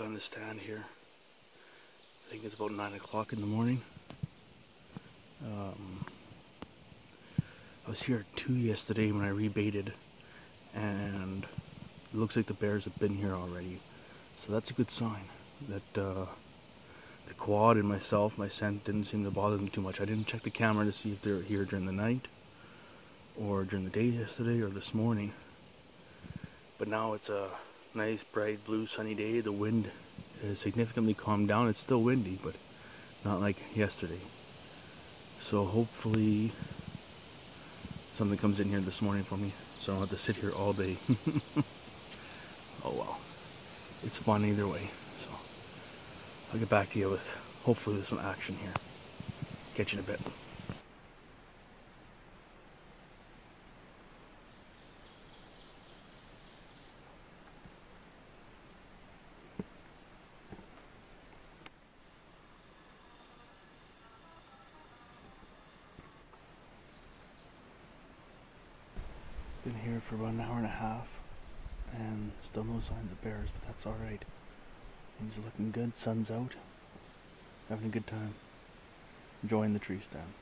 on the stand here. I think it's about 9 o'clock in the morning. Um, I was here at 2 yesterday when I rebaited, and it looks like the bears have been here already. So that's a good sign that uh, the quad and myself, my scent didn't seem to bother them too much. I didn't check the camera to see if they were here during the night or during the day yesterday or this morning. But now it's a nice, bright, blue, sunny day. The wind has significantly calmed down. It's still windy, but not like yesterday. So hopefully something comes in here this morning for me so I don't have to sit here all day. oh well. It's fun either way. So I'll get back to you with hopefully some action here. Catch you in a bit. Been here for about an hour and a half and still no signs of bears, but that's alright. Things are looking good, sun's out, having a good time, enjoying the tree stand.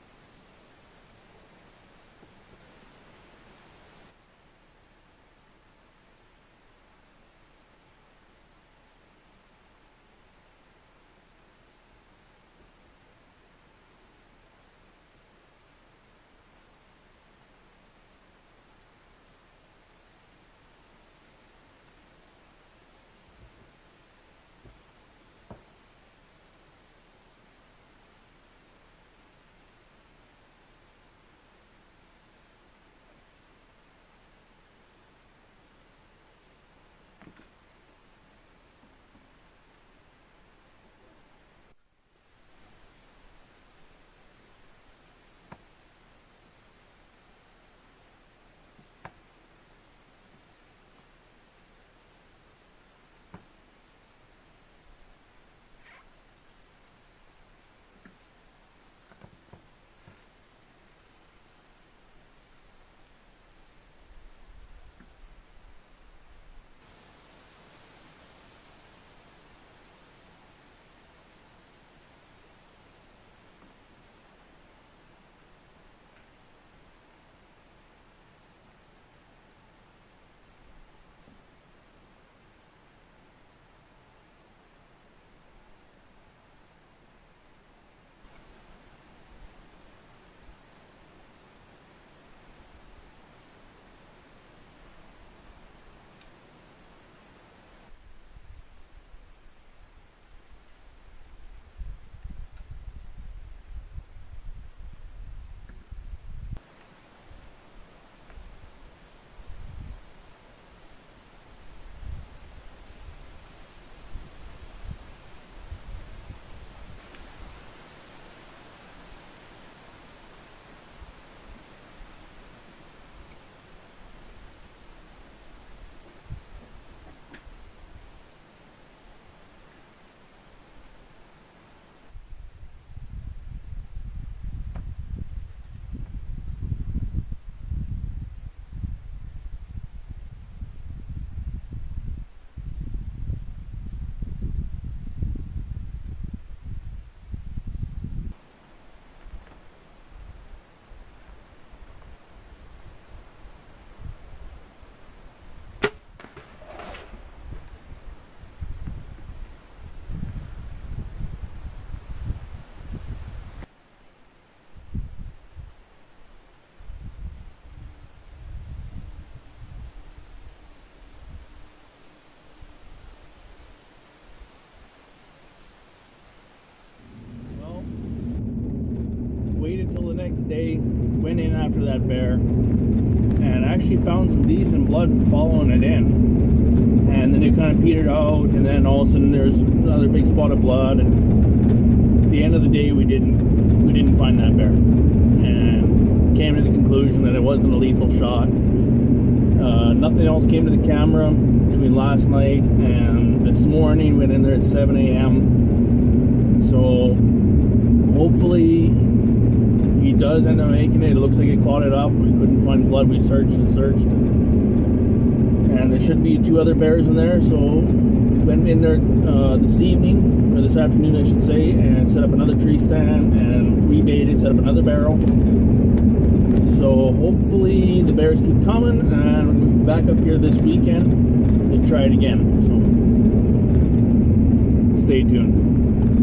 That bear, and I actually found some decent blood following it in. And then it kind of petered out, and then all of a sudden there's another big spot of blood. And at the end of the day, we didn't we didn't find that bear, and came to the conclusion that it wasn't a lethal shot. Uh, nothing else came to the camera between last night and this morning. Went in there at 7 a.m. So hopefully does end up making it. It looks like it clotted up. We couldn't find blood. We searched and searched. And there should be two other bears in there, so went in there uh, this evening, or this afternoon, I should say, and set up another tree stand and rebaited, set up another barrel. So hopefully the bears keep coming, and we'll back up here this weekend to try it again. So stay tuned.